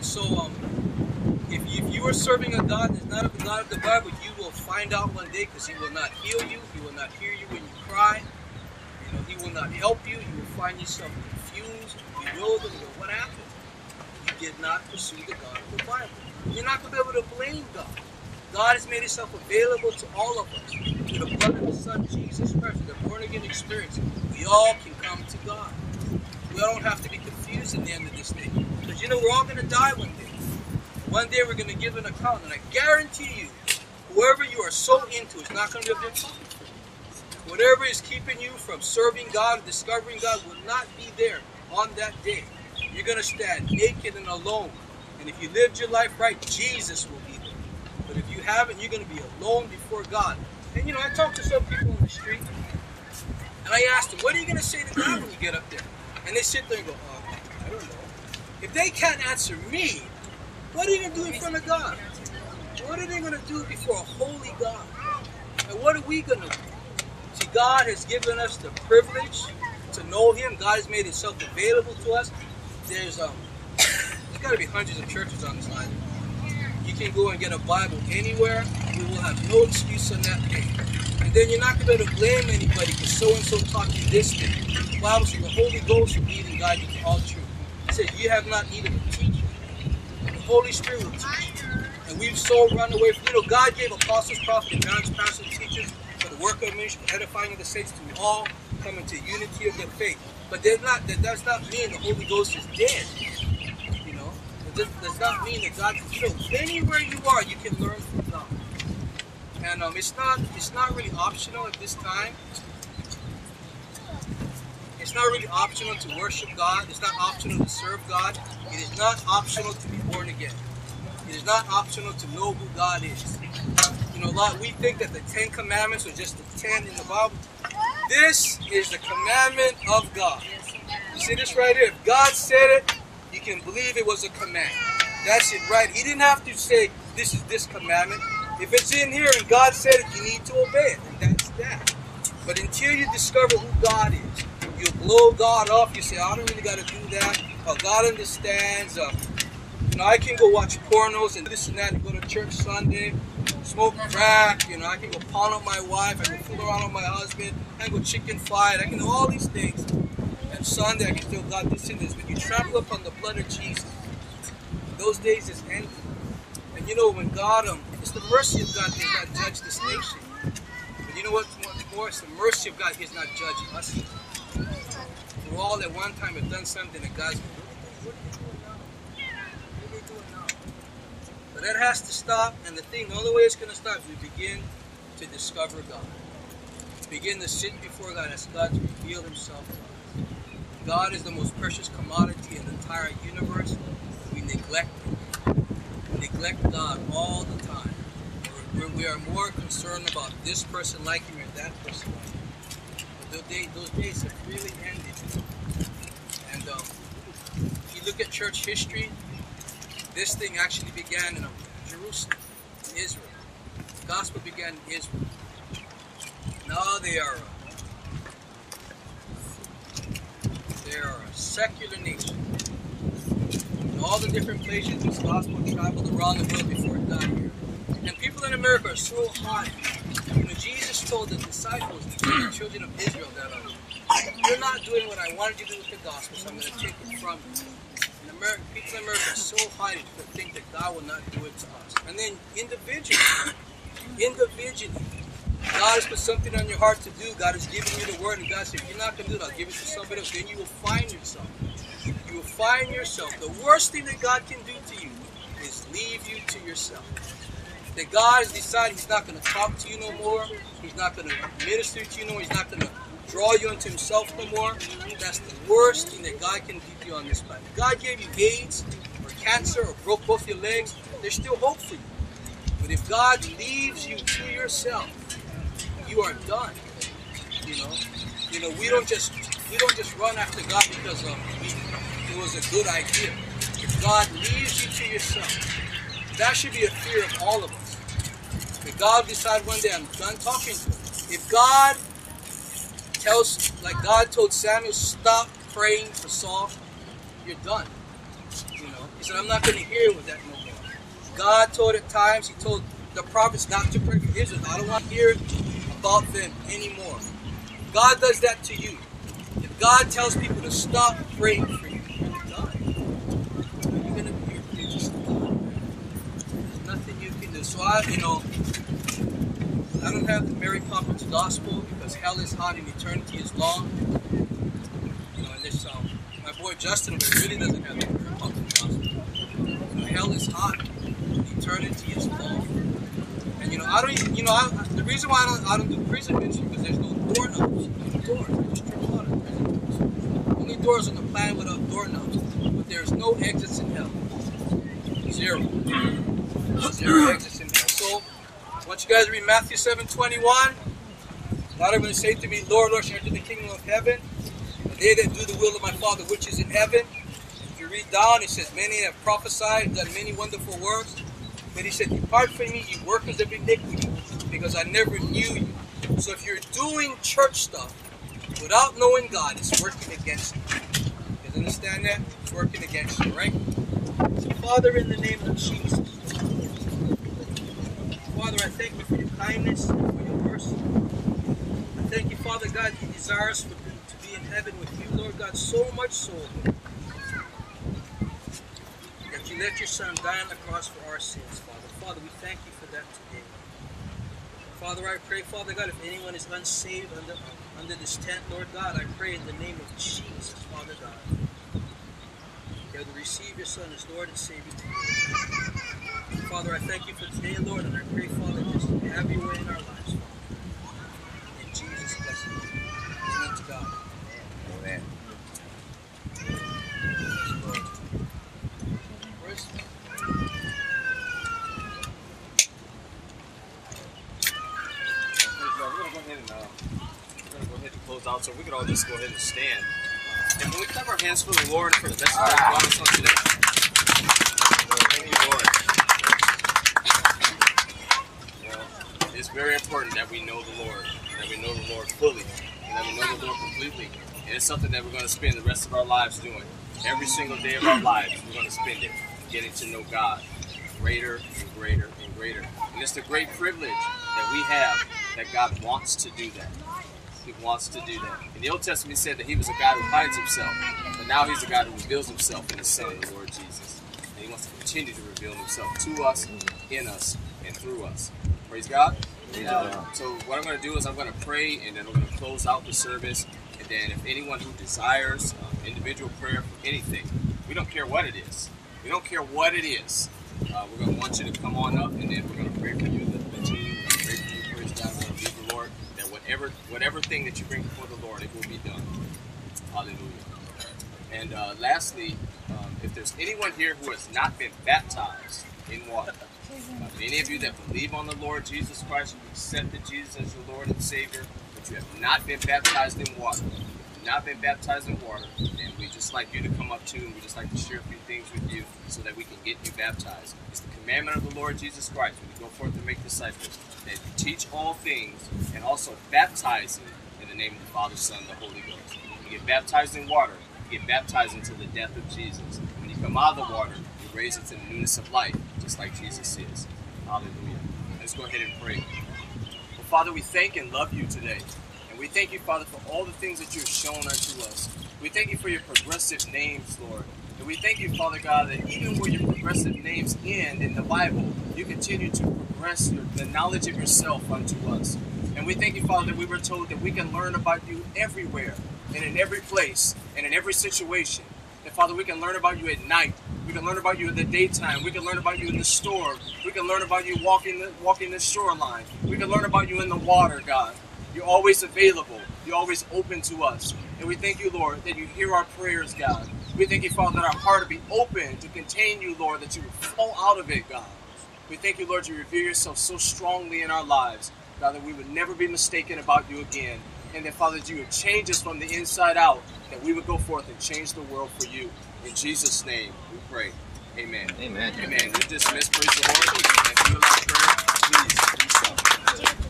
And so, um, if you, if you are serving a God that's not the God of the Bible, you will find out one day because He will not heal you. He will not hear you when you cry. You know, He will not help you. You will find yourself confused, bewildered. You know, what happened? You did not pursue the God of the Bible. You're not going to be able to blame God. God has made Himself available to all of us through the blood of His Son Jesus Christ, the born again experience. We all can come to God. We all don't have to be confused in the end of this thing. Because you know, we're all going to die one day. One day we're going to give an account, and I guarantee you, whoever you are so into is not going to be able to talk. Whatever is keeping you from serving God, discovering God, will not be there on that day. You're going to stand naked and alone. And if you lived your life right, Jesus will be there. But if you haven't, you're going to be alone before God. And you know, I talk to some people on the street, and I ask them, what are you going to say to God when you get up there? And they sit there and go, oh. If they can't answer me, what are you going to do in front of God? What are they going to do before a holy God? And what are we going to do? See, God has given us the privilege to know Him. God has made Himself available to us. There's um, there's got to be hundreds of churches on this island. You can go and get a Bible anywhere. You will have no excuse on that day. And then you're not going to be able to blame anybody because so and so taught you this thing. The Bible the Holy Ghost will lead and guide you to all truth. Says you have not needed a teacher. The Holy Spirit will teach you. And we've so run away from, you know, God gave apostles, prophets, evangelists, pastors, teachers for the work of ministry, edifying of the saints to all come into unity of their faith. But not, that does not mean the Holy Ghost is dead. You know, it does, does not mean that God, you know, anywhere you are, you can learn from God. And um, it's not, it's not really optional at this time. It's not really optional to worship God. It's not optional to serve God. It is not optional to be born again. It is not optional to know who God is. You know, a lot we think that the Ten Commandments are just the ten in the Bible. This is the commandment of God. You see this right here? If God said it, you can believe it was a command. That's it, right? He didn't have to say, this is this commandment. If it's in here and God said it, you need to obey it. And that's that. But until you discover who God is, you blow God off. You say, I don't really got to do that. Oh, God understands. Uh, you know, I can go watch pornos and this and that and go to church Sunday, smoke crack. You know, I can go pawn up my wife. I can fool around with my husband. I can go chicken fight. I can do all these things. And Sunday, I can still God this and this. But you trample upon the blood of Jesus. Those days is ending. And you know, when God, um, it's the mercy of God that God judge this nation. But you know what? More, it's the mercy of God He's not judging us. We all at one time have done something that God's what are you doing now? What are you doing now? But that has to stop, and the thing, the only way it's going to stop is we begin to discover God. Begin to sit before God as God to reveal Himself to us. God is the most precious commodity in the entire universe. We neglect it. We neglect God all the time. We're, we are more concerned about this person liking me or that person liking me. Those days, those days have really ended. And um, if you look at church history, this thing actually began in um, Jerusalem, in Israel. The gospel began in Israel. Now they are a, they are a secular nation. In all the different places this gospel traveled around the world before it got here. And people in America are so high. Jesus told the disciples, the children of Israel, that um, you're not doing what I wanted you to do with the gospel, so I'm going to take it from you. And America, people in America are so high to think that God will not do it to us. And then individually, individually, God has put something on your heart to do. God has given you the word, and God said, if you're not going to do it, I'll give it to somebody else. Then you will find yourself. You will find yourself. The worst thing that God can do to you is leave you to yourself. That God has decided He's not going to talk to you no more. He's not going to minister to you no more. He's not going to draw you into Himself no more. That's the worst thing that God can give you on this planet. God gave you AIDS or cancer or broke both your legs, there's still hope for you. But if God leaves you to yourself, you are done. You know, you know, we don't just we don't just run after God because um, it was a good idea. If God leaves you to yourself, that should be a fear of all of us. God decide one day I'm done talking to him. If God tells, like God told Samuel, stop praying for Saul, you're done. You know, he said, I'm not going to hear with that no more. God told at times, he told the prophets not to pray for Israel. I don't want to hear about them anymore. God does that to you. If God tells people to stop praying for you, you're going to be you're just There's nothing you can do. So I, you know, I don't have the Mary Poppins gospel because hell is hot and eternity is long. You know, and this um, my boy Justin really doesn't have the Mary Poppins gospel. hell is hot, eternity is long. And you know, I don't, even, you know, I, the reason why I don't, I don't do prison ministry because there's no doorknobs, no doors. There's triple out of prison doors. Only doors on the planet without doorknobs, but there's no exits in hell. Zero. Zero exits in hell. So, I want you guys to read Matthew 7 21. God, I'm going to say to me, Lord, Lord, shall enter the kingdom of heaven. And they that do the will of my Father which is in heaven. If you read down, it says, Many have prophesied, done many wonderful works. But he said, Depart from me, you workers of iniquity, because I never knew you. So if you're doing church stuff without knowing God, it's working against you. You understand that? It's working against you, right? So Father, in the name of Jesus, Father, I thank you for your kindness and for your mercy. I thank you, Father God, you desire us to be in heaven with you, Lord God, so much so that you let your Son die on the cross for our sins, Father. Father, we thank you for that today. Father, I pray, Father God, if anyone is unsaved under, under this tent, Lord God, I pray in the name of Jesus, Father God, that will receive your Son as Lord and Savior today. Father, I thank you for today, Lord, and I pray, Father, just have your way in our lives, Father. In Jesus' blessed name. Amen to God. Amen. We're gonna go ahead and uh, we're gonna go ahead and close out, so we could all just go ahead and stand. And when we clap our hands for the Lord for the message that brought us on today, thank you, Lord. You know, it's very important that we know the Lord, that we know the Lord fully, and that we know the Lord completely. And it's something that we're going to spend the rest of our lives doing. Every single day of our lives, we're going to spend it getting to know God greater and greater and greater. And it's the great privilege that we have that God wants to do that. He wants to do that. In the Old Testament, said that he was a God who hides himself, but now he's a God who reveals himself in the Son, of the Lord Jesus. And he wants to continue to reveal himself to us, in us, and through us. Praise God. Uh, so what I'm going to do is I'm going to pray, and then I'm going to close out the service. And then if anyone who desires um, individual prayer for anything, we don't care what it is. We don't care what it is. Uh, we're going to want you to come on up, and then we're going to pray for you, the, the team. We're going to pray for you, praise God. We're going to the Lord that whatever whatever thing that you bring before the Lord, it will be done. Hallelujah. And uh, lastly, um, if there's anyone here who has not been baptized in water, uh, any of you that believe on the Lord Jesus Christ, who accepted Jesus as your Lord and Savior, but you have not been baptized in water, not been baptized in water, and we just like you to come up to, and we just like to share a few things with you so that we can get you baptized. It's the commandment of the Lord Jesus Christ when you go forth and make disciples that you teach all things and also baptizing in the name of the Father, Son, and the Holy Ghost. You get baptized in water, you get baptized into the death of Jesus. Come out of the water, and raise into the newness of life, just like Jesus is. Hallelujah. Let's go ahead and pray. Well, Father, we thank and love you today. And we thank you, Father, for all the things that you have shown unto us. We thank you for your progressive names, Lord. And we thank you, Father God, that even where your progressive names end in the Bible, you continue to progress your, the knowledge of yourself unto us. And we thank you, Father, that we were told that we can learn about you everywhere and in every place and in every situation. And Father, we can learn about you at night. We can learn about you in the daytime. We can learn about you in the storm. We can learn about you walking the, walking the shoreline. We can learn about you in the water, God. You're always available. You're always open to us. And we thank you, Lord, that you hear our prayers, God. We thank you, Father, that our heart will be open to contain you, Lord, that you will flow out of it, God. We thank you, Lord, you reveal yourself so strongly in our lives, God, that we would never be mistaken about you again. And that, Father, you would change us from the inside out, that we would go forth and change the world for you. In Jesus' name, we pray. Amen. Amen. Amen. We're dismissed. Praise the Lord. If you would like prayer, please do so.